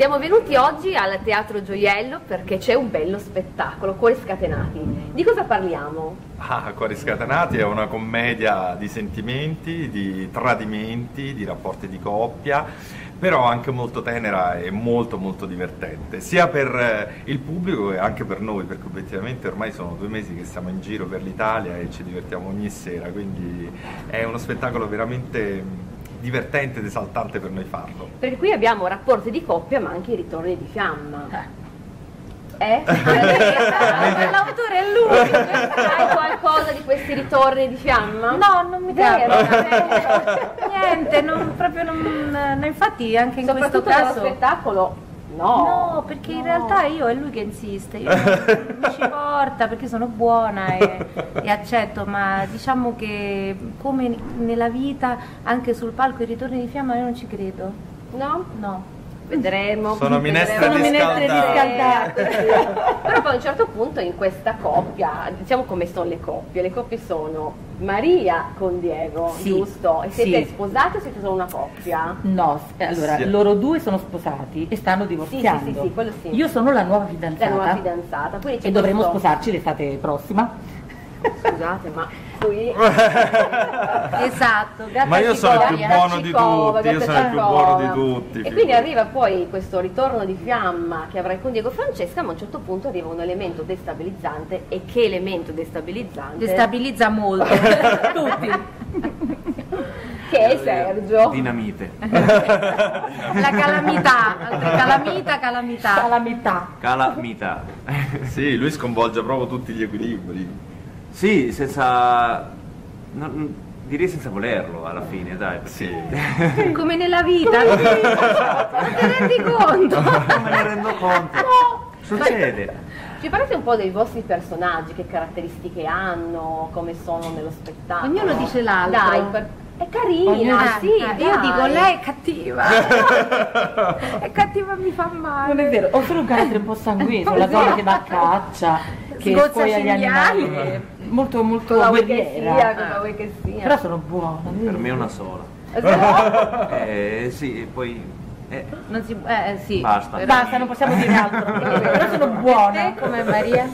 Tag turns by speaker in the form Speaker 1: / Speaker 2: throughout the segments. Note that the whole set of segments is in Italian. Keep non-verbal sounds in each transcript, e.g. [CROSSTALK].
Speaker 1: Siamo venuti oggi al Teatro Gioiello perché c'è un bello spettacolo, Cuori Scatenati. Di cosa parliamo?
Speaker 2: Ah, Cuori Scatenati è una commedia di sentimenti, di tradimenti, di rapporti di coppia, però anche molto tenera e molto molto divertente, sia per eh, il pubblico che anche per noi, perché obiettivamente ormai sono due mesi che siamo in giro per l'Italia e ci divertiamo ogni sera, quindi è uno spettacolo veramente divertente ed esaltante per noi farlo.
Speaker 1: Perché qui abbiamo rapporti di coppia ma anche i ritorni di fiamma. Eh? [LAUGHS] L'autore è lui! Hai qualcosa di questi ritorni di fiamma?
Speaker 3: No, non mi capita. Niente, non, proprio non, no, infatti anche in questo
Speaker 1: Soprattutto
Speaker 3: caso...
Speaker 1: spettacolo no.
Speaker 3: No, perché in
Speaker 1: No.
Speaker 3: realtà io è lui che insiste, io [LAUGHS] mi ci porta perché sono buona e, e accetto, ma diciamo che come nella vita, anche sul palco i ritorni di fiamma io non ci credo.
Speaker 1: No?
Speaker 3: No.
Speaker 1: Vedremo.
Speaker 2: Sono minestre
Speaker 3: Sono minestre
Speaker 2: riscaldate. [LAUGHS]
Speaker 1: Però poi a un certo punto in questa coppia, diciamo come sono le coppie, le coppie sono Maria con Diego,
Speaker 4: Sì,
Speaker 1: giusto? E siete
Speaker 4: sì.
Speaker 1: sposati o siete solo una coppia?
Speaker 4: No, s- allora
Speaker 2: Sì.
Speaker 4: loro due sono sposati e stanno divorziando.
Speaker 1: Sì, sì, sì, sì, quello sì.
Speaker 4: Io sono la nuova
Speaker 1: La
Speaker 4: fidanzata.
Speaker 1: nuova fidanzata.
Speaker 4: E dovremo
Speaker 1: questo-
Speaker 4: sposarci l'estate prossima.
Speaker 1: Scusate, ma qui [LAUGHS]
Speaker 3: Esatto,
Speaker 2: Ma io sono il più buono di tutti, io sono il più buono di tutti.
Speaker 1: E quindi arriva poi questo ritorno di fiamma che avrai con Diego Francesca, ma a un certo punto arriva un elemento destabilizzante. E che elemento destabilizzante?
Speaker 3: destabilizza molto [LAUGHS] tutti.
Speaker 1: che è Sergio.
Speaker 5: Dinamite. [LAUGHS]
Speaker 3: La calamità, calamita, calamità.
Speaker 4: Calamità.
Speaker 5: Calamita.
Speaker 2: Sì, lui sconvolge proprio tutti gli equilibri.
Speaker 5: Sì, senza... non- direi senza volerlo alla fine, dai. perché-
Speaker 2: Sì. [LAUGHS]
Speaker 3: Come nella vita. Non ti rendi conto? [LAUGHS]
Speaker 5: Non me ne rendo conto. Succede.
Speaker 1: Ci parlate un po' dei vostri personaggi, che caratteristiche hanno, come sono nello spettacolo?
Speaker 3: Ognuno dice l'altro.
Speaker 1: Dai, per- è carina, sì,
Speaker 3: Ah, io
Speaker 1: dai.
Speaker 3: dico lei è cattiva. [LAUGHS] è cattiva mi fa male.
Speaker 4: Non è vero, ho solo un carattere un po' sanguinoso, la donna che va a caccia, che
Speaker 3: Sgozza cinghiali.
Speaker 4: animali. Molto molto
Speaker 1: Cosa vuoi che sia, cosa vuoi che sia.
Speaker 4: Però sono buona.
Speaker 5: Per me è una sola. [LAUGHS] Eh, sì, poi... eh,
Speaker 3: Non si, eh, sì.
Speaker 5: Basta.
Speaker 4: Basta, non possiamo dire [LAUGHS] altro. Però sono buona.
Speaker 3: Te come Maria?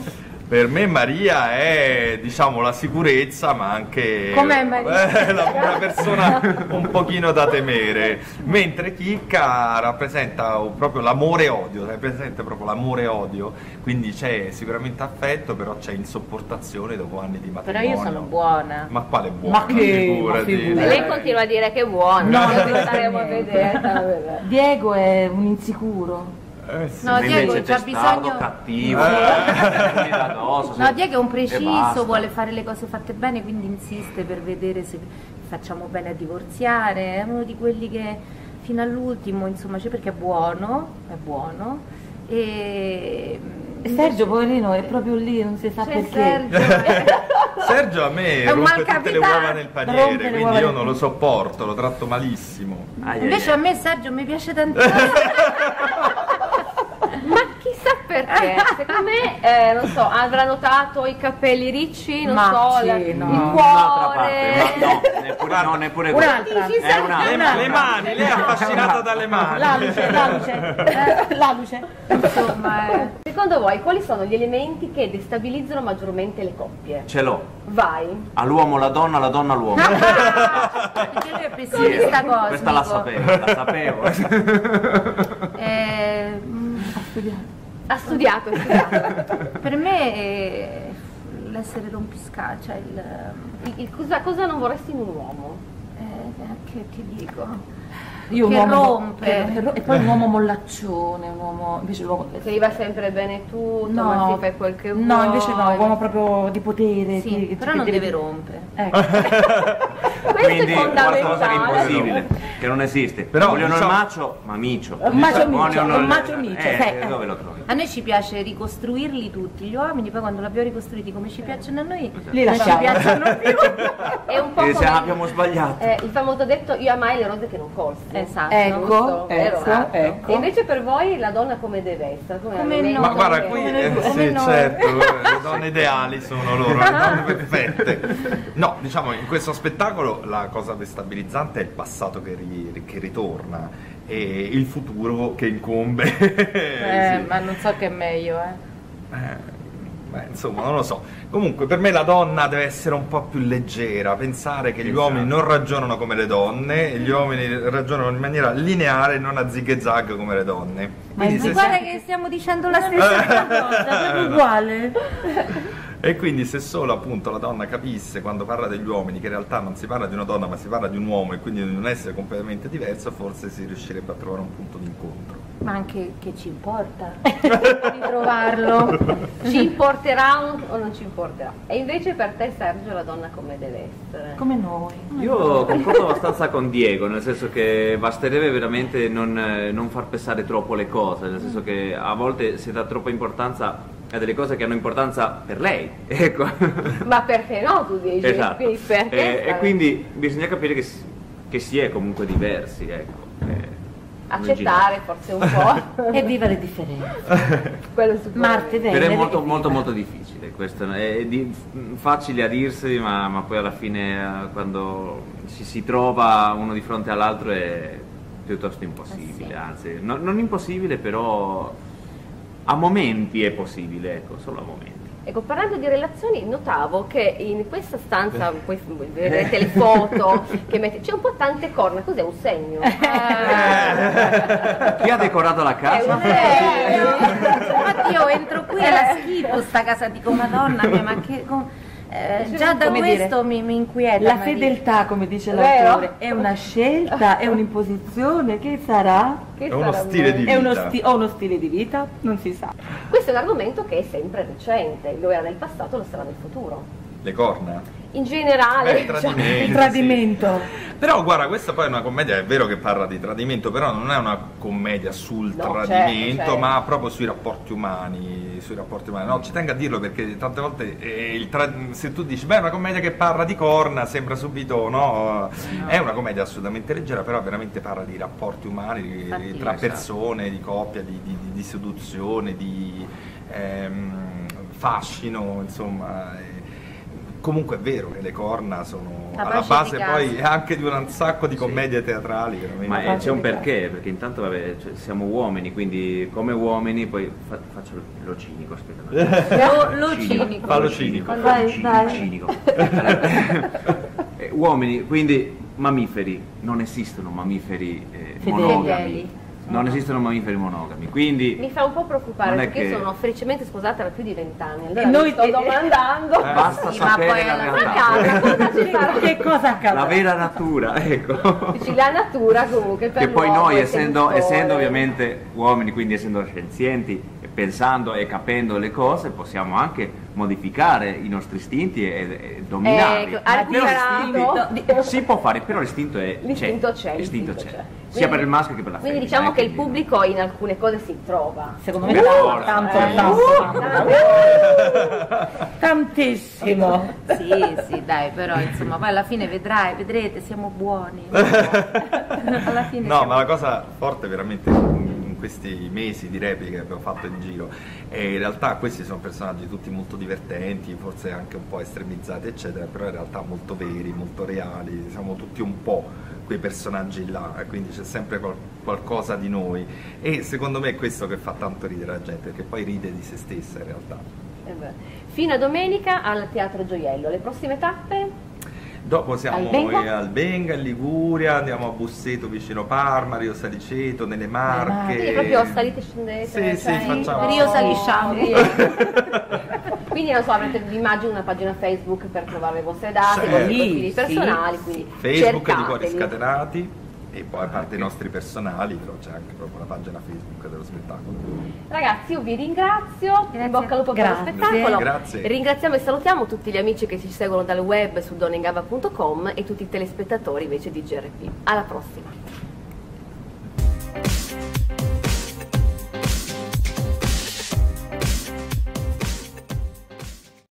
Speaker 2: Per me Maria è diciamo la sicurezza ma anche
Speaker 3: Com'è Maria? [LAUGHS]
Speaker 2: eh, la- una persona un pochino da temere, mentre Chicca rappresenta proprio l'amore e odio, rappresenta proprio l'amore e odio, quindi c'è sicuramente affetto però c'è insopportazione dopo anni di
Speaker 3: Però
Speaker 2: matrimonio.
Speaker 3: io sono buona.
Speaker 2: Ma quale buona?
Speaker 4: Ma che-
Speaker 2: figurati.
Speaker 1: E lei continua a dire che è buona,
Speaker 4: No,
Speaker 1: no,
Speaker 4: non
Speaker 1: staremo a vedere.
Speaker 4: Diego è un insicuro.
Speaker 2: Eh, sì.
Speaker 3: No, Diego,
Speaker 5: testardo,
Speaker 3: bisogno-
Speaker 5: cattivo,
Speaker 2: Eh.
Speaker 5: addosso,
Speaker 3: No,
Speaker 5: sì.
Speaker 3: Diego è un preciso, vuole fare le cose fatte bene, quindi insiste per vedere se facciamo bene a divorziare. È uno di quelli che fino all'ultimo, insomma, c'è perché è buono, è buono. E
Speaker 4: E Sergio, poverino, è proprio lì, non si sa
Speaker 3: c'è
Speaker 4: perché.
Speaker 3: Sergio. [LAUGHS]
Speaker 2: Sergio a me
Speaker 3: È un
Speaker 2: rompe tutte le
Speaker 3: malcapitato.
Speaker 2: uova nel paniere, quindi
Speaker 4: uova
Speaker 2: io non lo sopporto, lo tratto malissimo.
Speaker 5: Ai,
Speaker 3: Invece
Speaker 5: ai.
Speaker 3: a me Sergio mi piace tantissimo. [LAUGHS]
Speaker 1: Perché, secondo me, eh, non so, avrà notato i capelli ricci, non
Speaker 4: Ma
Speaker 1: so,
Speaker 4: sì,
Speaker 1: la-
Speaker 4: no.
Speaker 1: il
Speaker 5: Un'altra parte,
Speaker 1: cuore.
Speaker 5: ma no, [LAUGHS] neppure, no, neppure
Speaker 4: Un'altra.
Speaker 5: quello. È una-
Speaker 2: Le,
Speaker 4: Un'altra.
Speaker 2: le mani, lei è affascinata dalle mani.
Speaker 4: La luce, la luce, eh, la luce.
Speaker 3: Insomma, eh.
Speaker 1: Secondo voi quali sono gli elementi che destabilizzano maggiormente le coppie?
Speaker 5: Ce l'ho.
Speaker 1: Vai.
Speaker 5: All'uomo la donna, la donna l'uomo. [LAUGHS]
Speaker 3: Perché lui è pessimista cosmico.
Speaker 5: Questa la sapevo, la sapevo. [LAUGHS]
Speaker 3: Eh, mm,
Speaker 1: Ha studiato, ha studiato.
Speaker 3: per me è l'essere rompiscaccia, cioè il...
Speaker 1: Il- il- cosa, cosa non vorresti in un uomo?
Speaker 3: eh, che ti dico?
Speaker 4: Io un
Speaker 3: Che
Speaker 4: uomo
Speaker 3: rompe.
Speaker 4: che- che ro- e poi un uomo mollaccione, un uomo invece l'uomo
Speaker 1: Che gli va sempre bene tutto,
Speaker 4: No.
Speaker 1: ma ti fai quel che vuoi.
Speaker 4: No, invece no, un uomo proprio di potere.
Speaker 3: Sì,
Speaker 4: che-
Speaker 3: però non
Speaker 4: deve-
Speaker 3: deve rompere.
Speaker 4: Ecco. [LAUGHS]
Speaker 1: Questo
Speaker 5: Quindi
Speaker 1: è fondamentale.
Speaker 5: impossibile, che non esiste.
Speaker 2: Però,
Speaker 5: Vogliono
Speaker 2: diciamo-
Speaker 5: il macio, ma micio.
Speaker 4: Un macio micio, un
Speaker 5: il-
Speaker 4: macio micio,
Speaker 5: Eh, dove lo trovi?
Speaker 3: A noi ci piace ricostruirli tutti gli uomini, poi quando li abbiamo ricostruiti come ci piacciono a noi,
Speaker 4: Li
Speaker 3: non ci
Speaker 4: lasciamo.
Speaker 3: piacciono più. [LAUGHS]
Speaker 1: È un po'
Speaker 5: E se
Speaker 1: come
Speaker 5: abbiamo sbagliato.
Speaker 1: eh, il famoso detto io amai le rose che non colsi.
Speaker 3: Esatto.
Speaker 4: Ecco, ecco, ecco.
Speaker 1: E invece per voi la donna come deve essere? Come,
Speaker 3: Come noi.
Speaker 2: Ma guarda, qui
Speaker 3: Come
Speaker 2: eh, sì, certo, le donne ideali sono loro, le donne perfette. No, diciamo, in questo spettacolo la cosa destabilizzante è il passato che, ri- che ritorna e il futuro che incombe. [LAUGHS]
Speaker 3: Eh,
Speaker 2: Sì.
Speaker 3: ma non so che è meglio, eh.
Speaker 2: Eh, beh, insomma, non lo so. Comunque, per me la donna deve essere un po' più leggera, pensare che gli
Speaker 5: Esatto.
Speaker 2: uomini non ragionano come le donne, e gli uomini ragionano in maniera lineare e non a zig e zag come le donne. Quindi
Speaker 3: Ma
Speaker 2: se-
Speaker 3: guarda che stiamo dicendo la stessa [LAUGHS]
Speaker 4: cosa, proprio uguale. [LAUGHS]
Speaker 2: E quindi se solo appunto la donna capisse quando parla degli uomini che in realtà non si parla di una donna ma si parla di un uomo e quindi di un essere completamente diverso, forse si riuscirebbe a trovare un punto d'incontro.
Speaker 3: Ma anche che ci importa [LAUGHS] ritrovarlo.
Speaker 1: Ci importerà un- o non ci importerà? E invece per te Sergio la donna come deve essere?
Speaker 4: Come noi.
Speaker 5: Io concordo abbastanza con Diego, nel senso che basterebbe veramente non, eh, non far pesare troppo le cose, nel senso che a volte si dà troppa importanza a delle cose che hanno importanza per lei. [LAUGHS] Ecco.
Speaker 1: Ma perché no tu dici?
Speaker 5: esatto.
Speaker 1: Quindi perché
Speaker 5: E, e quindi bisogna capire che che si è comunque diversi, ecco. Eh,
Speaker 1: accettare forse un po' [LAUGHS]
Speaker 4: E viva le differenze. [LAUGHS] Marte,
Speaker 5: Però
Speaker 4: Venere.
Speaker 5: è molto molto molto difficile, questo è di- facile a dirsi, ma, ma poi alla fine eh, quando ci si trova uno di fronte all'altro è piuttosto impossibile, anzi no- non impossibile però a momenti è possibile, ecco, solo a momenti.
Speaker 1: Ecco, parlando di relazioni, notavo che in questa stanza, poi vedrete le foto, che mette, c'è un po' tante corna, cos'è? Un segno?
Speaker 3: Eh,
Speaker 5: Chi ha decorato la casa?
Speaker 3: Infatti io entro qui e la schifo sta casa, dico madonna mia, ma che... com- eh, già da
Speaker 4: Come dire,
Speaker 3: questo mi, mi inquieta.
Speaker 4: La
Speaker 3: Maria.
Speaker 4: fedeltà, come dice
Speaker 1: Vero?
Speaker 4: l'autore, è una [LAUGHS] scelta, è un'imposizione, che sarà?
Speaker 1: Che
Speaker 2: È uno
Speaker 1: sarà
Speaker 2: stile
Speaker 1: mai?
Speaker 2: di
Speaker 4: È uno,
Speaker 2: vita.
Speaker 4: sti- o uno stile di vita? Non si sa.
Speaker 1: Questo è un argomento che è sempre recente, lo era nel passato, lo sarà nel futuro.
Speaker 2: Le corna?
Speaker 1: In generale,
Speaker 2: Eh, [LAUGHS] il tradimento.
Speaker 4: Il tradimento.
Speaker 2: Però guarda, questa poi è una commedia, è vero che parla di tradimento, però non è una commedia sul
Speaker 1: No,
Speaker 2: tradimento,
Speaker 1: certo, certo.
Speaker 2: ma proprio sui rapporti umani, sui rapporti umani. No, ci tengo a dirlo perché tante volte eh, il tra- se tu dici, beh, è una commedia che parla di corna, sembra subito, no? È una commedia assolutamente leggera, però veramente parla di rapporti umani, di- tra
Speaker 5: esatto.
Speaker 2: persone, di coppia, di, di- di- di seduzione, di ehm, fascino, insomma. Comunque è vero che le corna sono
Speaker 3: La
Speaker 2: alla base poi anche di un sacco di
Speaker 5: Sì.
Speaker 2: commedie teatrali veramente.
Speaker 5: Ma eh, c'è un perché, perché intanto vabbè, cioè, siamo uomini, quindi come uomini, poi fa- faccio lo, lo cinico, aspetta. [LAUGHS]
Speaker 3: Lo, lo cinico.
Speaker 2: Fallo cinico.
Speaker 4: Vai,
Speaker 5: Cinico,
Speaker 4: vai.
Speaker 5: cinico. Eh, uomini, quindi mammiferi, non esistono mammiferi eh, monogami. Non esistono mammiferi monogami, quindi
Speaker 1: mi fa un po' preoccupare perché
Speaker 5: che-
Speaker 1: io sono felicemente sposata da più di vent'anni. Allora
Speaker 4: E noi-
Speaker 1: sto domandando.
Speaker 2: Eh,
Speaker 5: basta
Speaker 3: sì, ma
Speaker 5: sapere
Speaker 3: poi
Speaker 5: la realtà.
Speaker 1: cosa?
Speaker 4: Che cosa accadrà?
Speaker 5: La vera natura, ecco.
Speaker 1: Dici, la natura comunque per
Speaker 5: Che poi noi, essendo, essendo ovviamente uomini, quindi essendo scienzienti, e pensando e capendo le cose, possiamo anche modificare i nostri istinti e, e dominarli.
Speaker 1: Ecco,
Speaker 5: Però l'istinto- si può fare, però l'istinto è
Speaker 1: L'istinto c'è,
Speaker 5: l'istinto
Speaker 1: l'istinto
Speaker 5: c'è. Sia
Speaker 1: Quindi-
Speaker 5: per il maschio che per la femmina.
Speaker 1: Quindi diciamo
Speaker 5: eh,
Speaker 1: che il pubblico in alcune cose si trova.
Speaker 4: Secondo me
Speaker 5: Per forza.
Speaker 4: tanto,
Speaker 1: Eh.
Speaker 4: tanto,
Speaker 1: Uh,
Speaker 4: tanto. Tantissimo.
Speaker 3: Sì, sì, dai, però insomma, poi alla fine vedrai, vedrete, siamo buoni. [LAUGHS] alla fine
Speaker 2: No,
Speaker 3: siamo-
Speaker 2: ma la cosa forte veramente in questi mesi di repliche che abbiamo fatto in giro è in realtà questi sono personaggi tutti molto divertenti, forse anche un po' estremizzati eccetera, però in realtà molto veri, molto reali, siamo tutti un po' quei personaggi là, e quindi c'è sempre qual- qualcosa di noi e secondo me è questo che fa tanto ridere la gente, perché poi ride di se stessa in realtà.
Speaker 1: Eh. Fino a domenica al Teatro Gioiello. Le prossime tappe?
Speaker 2: Dopo siamo
Speaker 1: Albenga?
Speaker 2: in Albenga, in Liguria, andiamo a Busseto vicino Parma, Rio Saliceto, nelle Marche.
Speaker 1: Quindi proprio salite e scendete?
Speaker 2: Sì, sì,
Speaker 1: cioè,
Speaker 2: facciamo-
Speaker 3: Rio Salisciamo. [LAUGHS] [LAUGHS]
Speaker 1: Quindi non so, avrete immagino una pagina Facebook per trovare le vostre date, i
Speaker 2: Certo.
Speaker 1: vostri profili
Speaker 4: Sì,
Speaker 1: personali, quindi
Speaker 2: Facebook di Cuori
Speaker 1: cercateli.
Speaker 2: Scatenati e poi a parte i nostri personali, però c'è anche proprio la pagina Facebook dello spettacolo.
Speaker 1: Ragazzi, io vi ringrazio, in
Speaker 3: Grazie.
Speaker 1: bocca al lupo per
Speaker 4: Grazie.
Speaker 1: lo spettacolo.
Speaker 2: Grazie.
Speaker 1: Ringraziamo e salutiamo tutti gli amici che ci seguono dal web su doningava.com e tutti i telespettatori invece di GRP. Alla prossima.